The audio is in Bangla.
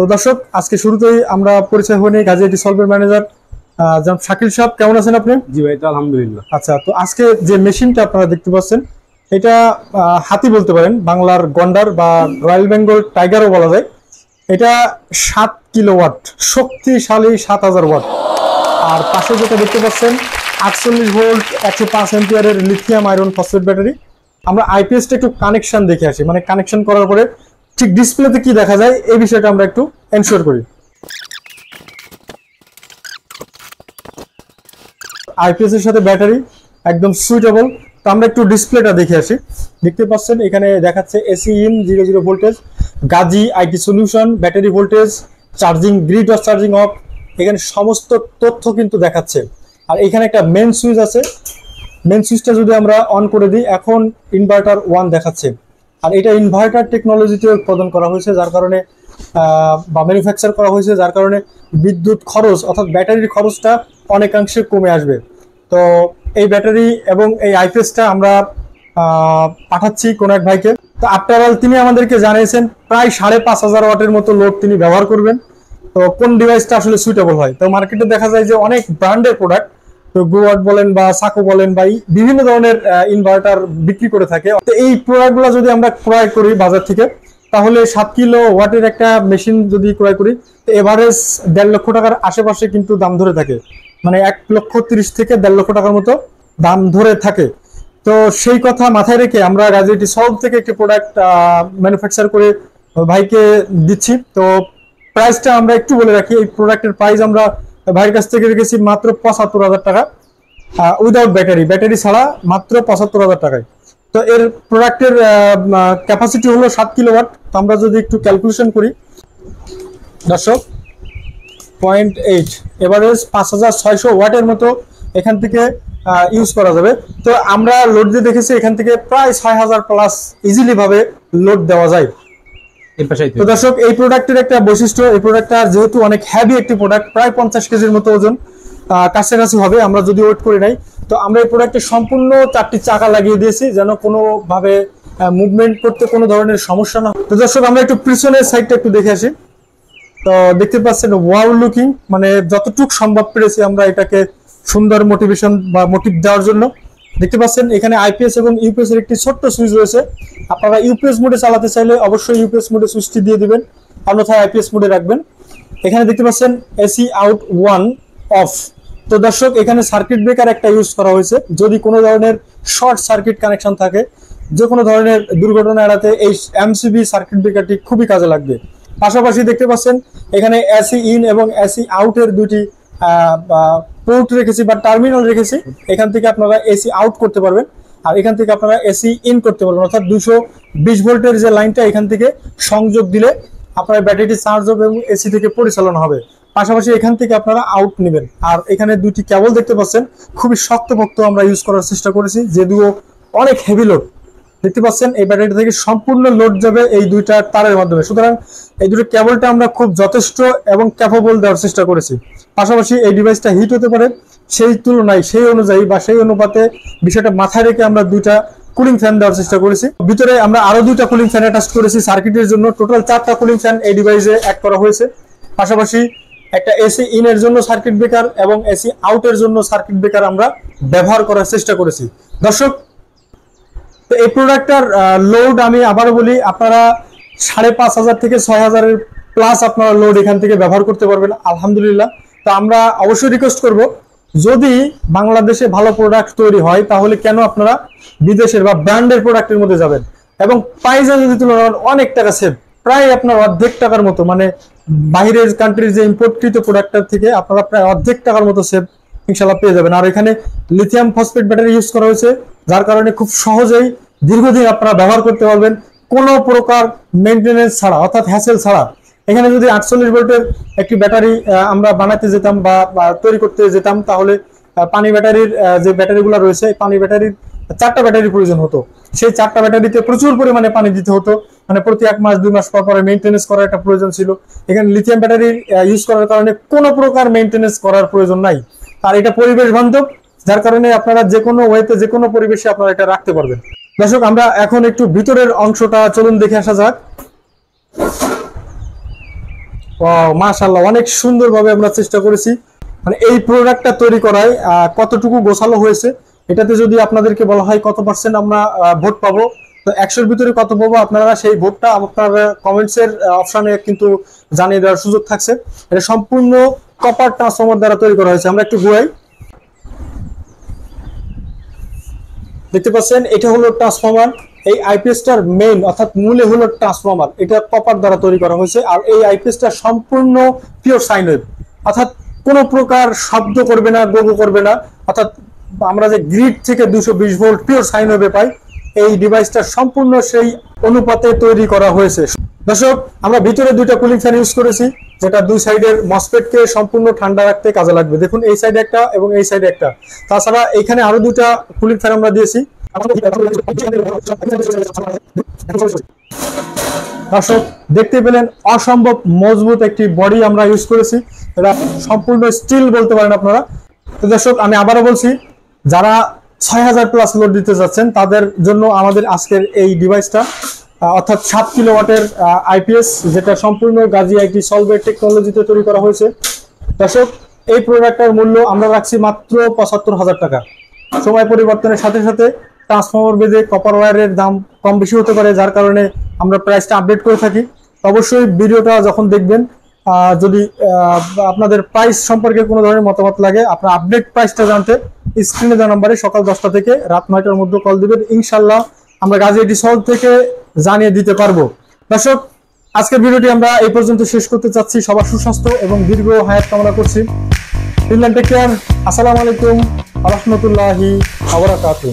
তো দর্শক আজকে শুরুতেই আমরা পরিচয় হয়ে নিই গাজী আইটি সলভের ম্যানেজার শাকিল সাহেব। কেমন আছেন আপনি? জি ভাই তো আলহামদুলিল্লাহ। আচ্ছা তো আজকে যে মেশিনটা আপনারা দেখতে পাচ্ছেন এটা হাতি বলতে পারেন বাংলার গন্ডার বা রয়্যাল বেঙ্গল টাইগারও বলা যায়। এটা সাত কিলো ওয়াট শক্তিশালী সাত হাজার ওয়াট। আর পাশে যেটা দেখতে পাচ্ছেন আটচল্লিশ ভোল্ট একশো পাঁচ এম্পিয়ারের লিথিয়াম আয়রন ফসফেট ব্যাটারি। আমরা আইপিএসটা একটু কানেকশন দেখে আসি মানে কানেকশন করার পরে ঠিক ডিসপ্লেতে কি দেখা যায়? এই বিষয়টা আমরা একটু এনশিওর করি। আইপিএস এর সাথে ব্যাটারি একদম সুইটেবল তো আমরা একটু ডিসপ্লেটা দেখে আসি। দেখতে পাচ্ছেন, এখানে দেখাচ্ছে AC in zero zero voltage Gazi IT solution battery voltage charging grid off charging off এখানে সমস্ত তথ্য কিন্তু দেখাচ্ছে। আর এখানে একটা মেন সুইচ আছে। মেন সুইচটা যদি আমরা অন করে দিই, এখন ইনভার্টার ওয়ান দেখাচ্ছে। আর এটা ইনভার্টার টেকনোলজিতে উৎপাদন করা হয়েছে, যার কারণে বা ম্যানুফ্যাকচার করা হয়েছে, যার কারণে বিদ্যুৎ খরচ অর্থাৎ ব্যাটারির খরচটা অনেকাংশে কমে আসবে। তো এই ব্যাটারি এবং এই আইপিএসটা আমরা পাঠাচ্ছি কোন এক ভাইকে। তো আফটার অল তিনি আমাদেরকে জানিয়েছেন, প্রায় সাড়ে পাঁচ হাজার ওয়াটের মতো লোড তিনি ব্যবহার করবেন। তো কোন ডিভাইসটা আসলে সুইটেবল হয়? তো মার্কেটে দেখা যায় যে অনেক ব্র্যান্ডের প্রোডাক্ট তো গুয়ার্ড বলেন বা সাকো বলেন বা বিভিন্ন ধরনের ইনভার্টার বিক্রি করে থাকে। তো এই প্রোডাক্টগুলো যদি আমরা ক্রয় করি বাজার থেকে, তাহলে সাত কিলো ওয়াটের একটা মেশিন যদি ক্রয় করি, তো এভারেজ দেড় লক্ষ টাকার আশেপাশে কিন্তু দাম ধরে থাকে। মানে এক লক্ষ তিরিশ থেকে দেড় লক্ষ টাকার মতো দাম ধরে থাকে। তো সেই কথা মাথায় রেখে আমরা গাজীটি সলভ থেকে একটি প্রোডাক্ট ম্যানুফ্যাকচার করে ভাইকে দিচ্ছি। তো প্রাইসটা আমরা একটু বলে রাখি, এই প্রোডাক্টের প্রাইস আমরা ভাইয়ের কাছ থেকে রেখেছি মাত্র পঁচাত্তর হাজার টাকা। উইদাউট ব্যাটারি ব্যাটারি ছাড়া মাত্র পঁচাত্তর হাজার টাকায়। তো এর প্রোডাক্টের ক্যাপাসিটি হলো সাত কিলো ওয়াট তো আমরা যদি একটু ক্যালকুলেশন করি। দর্শক পয়েন্ট এইট এভারেজ পাঁচ হাজার ছয়শো ওয়াটের মতো এখান থেকে ইউজ করা যাবে। তো আমরা লোড দিয়ে দেখেছি এখান থেকে প্রায় ছয় হাজার প্লাস ইজিলি ভাবে লোড দেওয়া যায়। তো দর্শক এই প্রোডাক্টের একটা বৈশিষ্ট্য এই প্রোডাক্টটা যেহেতু অনেক হ্যাভি একটি প্রোডাক্ট প্রায় পঞ্চাশ কেজির মতো ওজন কাছাকাছি হবে আমরা যদি ওয়েট করি নাই তো আমরা এই প্রোডাক্টে সম্পূর্ণ চারটি চাকা লাগিয়ে দিয়েছি যেন কোনো ভাবে মুভমেন্ট করতে কোনো ধরনের সমস্যা না। তো দর্শক আমরা একটু পিছনের সাইডটা একটু দেখে আসি। তো দেখতে পাচ্ছেন ওয়াও লুকিং মানে যতটুকু সম্ভব পেরেছি আমরা এটাকে সুন্দর মোটিভেশন বা মোটিভ দেওয়ার জন্য। দেখতে পাচ্ছেন, এখানে আইপিএস এবং ইউপিএস এর একটি ছোট্ট সুইচ রয়েছে। আপনারা ইউপিএস মোডে চালাতে চাইলে অবশ্যই ইউপিএস মোডে সুইচটি দিয়ে দিবেন। অন্যথায় আইপিএস মোডে রাখবেন। এখানে দেখতে পাচ্ছেন এসি আউট ওয়ান অফ তো দর্শক, এখানে সার্কিট ব্রেকার একটা ইউজ করা হয়েছে। যদি কোনো ধরনের শর্ট সার্কিট কানেকশন থাকে, যে কোনো ধরনের দুর্ঘটনা এড়াতে এই এমসিবি সার্কিট ব্রেকারটি খুবই কাজে লাগবে। পাশাপাশি দেখতে পাচ্ছেন, এখানে এসি ইন এবং এসি আউটের দুটি পোর্ট রেখেছি বা টার্মিনাল রেখেছি, এখান থেকে আপনারা এসি আউট করতে পারবেন। আর এখান থেকে আপনারা এসি ইন করতে পারবেন। অর্থাৎ দুশো বিশ ভোল্টের যে লাইনটা এখান থেকে সংযোগ দিলে আপনার ব্যাটারিটি চার্জ হবে এবং এসি থেকে পরিচালনা হবে। পাশাপাশি এখান থেকে আপনারা আউট নেবেন। আর এখানে দুটি কেবল দেখতে পাচ্ছেন। খুবই শক্তপোক্ত আমরা ইউজ করার চেষ্টা করেছি, যদিও অনেক হেভি লোড দেখতে পাচ্ছেন, এই ব্যাটারিটা থেকে সম্পূর্ণ লোড যাবে এই দুইটা তারের মাধ্যমে। সুতরাং এই দুটো কেবলটা আমরা খুব যথেষ্ট এবং ক্যাপেবল দেওয়ার চেষ্টা করেছি। পাশাপাশি এই ডিভাইসটা হিট হতে পারে, সেই তুলনায়, সেই অনুযায়ী বা সেই অনুপাতে বিষয়টা মাথায় রেখে আমরা দুইটা কুলিং ফ্যান দেওয়ার চেষ্টা করেছি। ভিতরে আমরা আরও দুইটা কুলিং ফ্যান অ্যাটাচ করেছি সার্কিটের জন্য। টোটাল চারটা কুলিং ফ্যান এই ডিভাইসে অ্যাড করা হয়েছে। পাশাপাশি একটা এসি ইন এর জন্য সার্কিট ব্রেকার এবং এসি আউটের জন্য সার্কিট ব্রেকার আমরা ব্যবহার করার চেষ্টা করেছি। দর্শক তো এই প্রোডাক্টটার লোড আমি আবারও বলি, আপনারা সাড়ে পাঁচ হাজার থেকে ছয় হাজারের প্লাস আপনারা লোড এখান থেকে ব্যবহার করতে পারবেন, আলহামদুলিল্লাহ। তো আমরা অবশ্যই রিকোয়েস্ট করব, যদি বাংলাদেশে ভালো প্রোডাক্ট তৈরি হয়, তাহলে কেন আপনারা বিদেশের বা ব্র্যান্ডের প্রোডাক্টের মধ্যে যাবেন? এবং প্রাইসে যদি তুলনা অনেক টাকা সেভ প্রায় আপনার অর্ধেক টাকার মতো মানে বাইরের কান্ট্রির যে ইম্পোর্টকৃত প্রোডাক্টটার থেকে আপনারা প্রায় অর্ধেক টাকার মতো সেভ ইনশাল্লাহ পেয়ে যাবেন। আর এখানে লিথিয়াম ফসফেট ব্যাটারি ইউজ করা হয়েছে, যার কারণে খুব সহজেই দীর্ঘদিন আপনারা ব্যবহার করতে পারবেন কোনো প্রকার মেনটেনেন্স ছাড়া, অর্থাৎ হ্যাসেল ছাড়া। এখানে যদি আটচল্লিশ ভোল্টের একটি ব্যাটারি আমরা বানাতে যেতাম বা তৈরি করতে যেতাম, তাহলে পানি ব্যাটারির যে ব্যাটারিগুলো রয়েছে পানি ব্যাটারির চারটা ব্যাটারির প্রয়োজন হতো। সেই চারটা ব্যাটারিতে প্রচুর পরিমাণে পানি দিতে হতো। মানে প্রতি এক মাস, দুই মাস পর পরে মেনটেনেন্স করার একটা প্রয়োজন ছিল। এখানে লিথিয়াম ব্যাটারি ইউজ করার কারণে কোনো প্রকার মেনটেনেন্স করার প্রয়োজন নাই। আর এটা পরিবেশ বান্ধব, যার কারণে আপনারা যে কোনো ওয়েতে, যে কোনো পরিবেশে আপনারা এটা রাখতে পারবেন। দর্শক, আমরা এখন একটু ভিতরের অংশটা চলুন দেখে আসা যাক। মাশাল্লাহ অনেক সুন্দরভাবে আমরা চেষ্টা করেছি। মানে এই প্রোডাক্টটা তৈরি করায় কতটুকু গোছালো হয়েছে, এটাতে যদি আপনাদেরকে বলা হয় কত পার্সেন্ট আমরা ভোট পাবো, তো একশোর ভিতরে কত পাবো, আপনারা সেই ভোটটা আপনার কমেন্টস এর অপশনে কিন্তু জানিয়ে দেওয়ার সুযোগ থাকছে। এটা সম্পূর্ণ কপার ট্রান্সফর্মার দ্বারা তৈরি করা হয়েছে। আমরা একটু ঘুরাই। দেখতে পাচ্ছেন, এটা হলো ট্রান্সফর্মার এই আইপিএসটার মেইন অর্থাৎ মূলে হলো ট্রান্সফর্মার এটা কপার দ্বারা তৈরি করা হয়েছে আর এই আইপিএসটা সম্পূর্ণ পিওর সাইন ওয়েভ অর্থাৎ কোনো প্রকার শব্দ করবে না, গোগো করবে না। অর্থাৎ আমরা যে গ্রিড থেকে দুশো ভোল্ট পিওর সাইন ওয়েভে পাই এই ডিভাইসটা সম্পূর্ণ সেই অনুপাতে তৈরি করা হয়েছে। দর্শক, আমরা ভিতরে দুইটা কুলিং ফ্যান ইউজ করেছি, যেটা দুই সাইডের মসপেটকে সম্পূর্ণ ঠান্ডা রাখতে কাজে লাগবে। দেখুন, এই সাইডে একটা এবং এই সাইডে একটা। তাছাড়া এখানে আরও দুইটা কুলিং ফ্যান আমরা দিয়েছি। দর্শক, দেখতে পেলেন অসম্ভব মজবুত একটি বডি আমরা ইউজ করেছি। এটা সম্পূর্ণ স্টিল বলতে পারেন আপনারা। তো দর্শক, আমি আবারও বলছি, যারা ছয় হাজার প্লাস লোড দিতে যাচ্ছেন। তাদের জন্য আমাদের আজকের এই ডিভাইসটা অর্থাৎ সাত কিলো ওয়াটের আইপিএস যেটা সম্পূর্ণ গাজী আইটি সলভেট টেকনোলজিতে তৈরি করা হয়েছে। দর্শক, এই প্রোডাক্টটার মূল্য আমরা রাখছি মাত্র পঁচাত্তর হাজার টাকা। সময় পরিবর্তনের সাথে সাথে ট্রান্সফর্মার বেঁধে কপার ওয়্যারের দাম কম বেশি হতে পারে, যার কারণে আমরা প্রাইসটা আপডেট করে থাকি। অবশ্যই ভিডিওটা যখন দেখবেন যদি আপনাদের প্রাইস সম্পর্কে কোনো ধরনের মতামত লাগে, আপনার আপডেট প্রাইসটা জানতে স্ক্রিনে দেওয়া নাম্বারে সকাল দশটা থেকে রাত নয়টার মধ্যে কল দেবেন। ইনশাল্লাহ আমরা গাজী এটি সল থেকে জানিয়ে দিতে পারব। দর্শক, আজকের ভিডিওটি আমরা এই পর্যন্ত শেষ করতে চাচ্ছি। সবার সুস্বাস্থ্য এবং দীর্ঘ হায়াত কামনা করছি। ফিনল্যান্ড টেক কেয়ার আসসালামু আলাইকুম। আলহামতুল্লাহি আবরাকাতুহ।